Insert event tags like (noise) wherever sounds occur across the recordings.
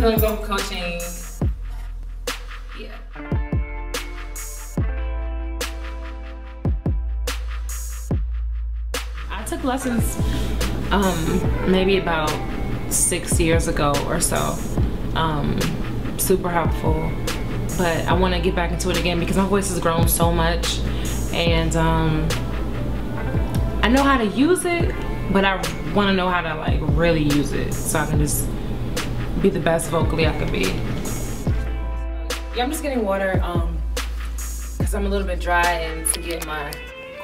vocal coaching. Yeah. I took lessons um, maybe about six years ago or so. Um, super helpful. But I want to get back into it again because my voice has grown so much. And um, I know how to use it, but I want to know how to like really use it so I can just be the best vocally I can be. Yeah, I'm just getting water um, because I'm a little bit dry and to get my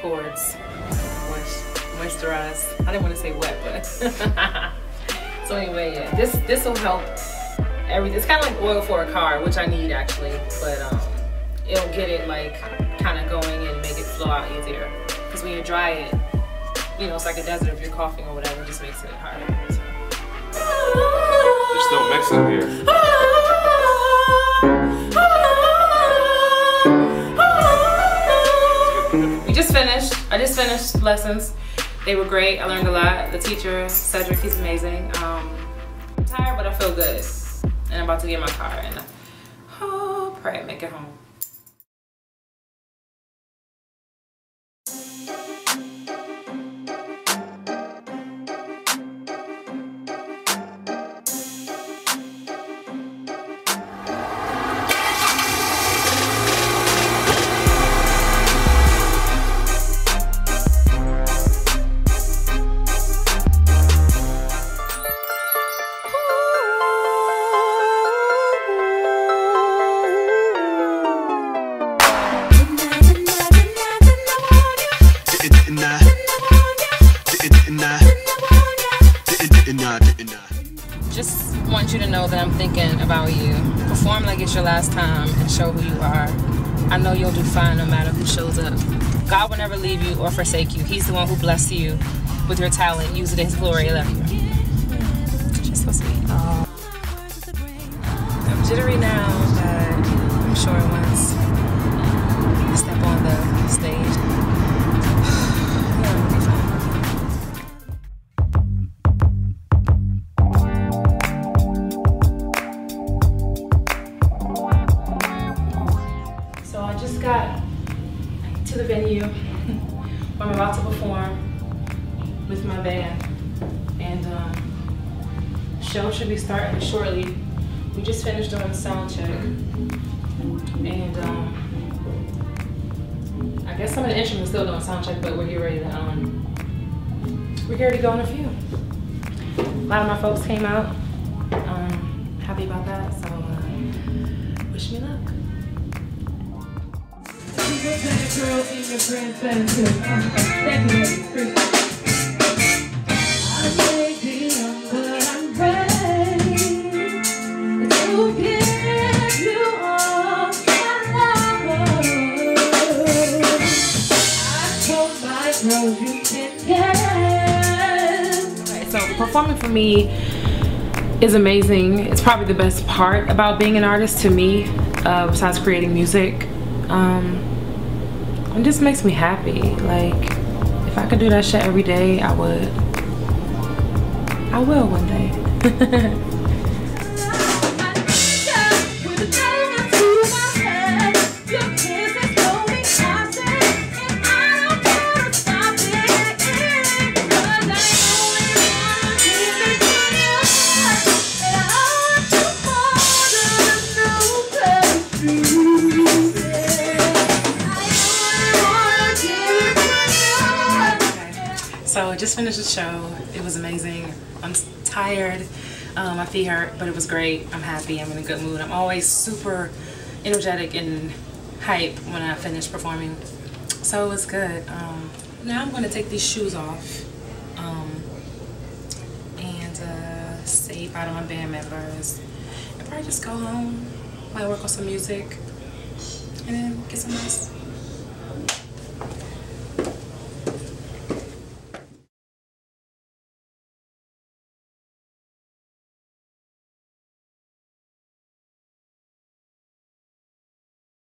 cords moisturized. I didn't want to say wet, but (laughs) so anyway, yeah, this this will help everything. It's kind of like oil for a car, which I need actually, but um, it'll get it like kind of going and make it flow out easier. Because when you dry it, you know, it's like a desert if you're coughing or whatever, it just makes it harder. So. Here. We just finished. I just finished lessons. They were great. I learned a lot. The teacher, Cedric, he's amazing. Um, I'm tired, but I feel good. And I'm about to get in my car and oh, pray make it home. Just want you to know that I'm thinking about you. Perform like it's your last time and show who you are. I know you'll do fine no matter who shows up. God will never leave you or forsake you. He's the one who blessed you with your talent. Use it in His glory. I love you. Just so sweet. Aww. I'm jittery now, but I'm sure once I step on the stage, the venue where I'm about to perform with my band. And um, show should be starting shortly. We just finished doing sound check. And um, I guess some of the instruments still doing sound check, but we're here ready to um, we're here to go in a few. A lot of my folks came out. Um, happy about that. So uh, wish me luck. Okay, so performing for me is amazing. It's probably the best part about being an artist to me, uh, besides creating music. Um, it just makes me happy. Like, if I could do that shit every day, I would. I will one day. (laughs) just finished the show. It was amazing. I'm tired. Um, my feet hurt, but it was great. I'm happy. I'm in a good mood. I'm always super energetic and hype when I finish performing. So it was good. Um, now I'm going to take these shoes off um, and uh, say bye to my band members. And probably just go home, might work on some music, and then get some rest.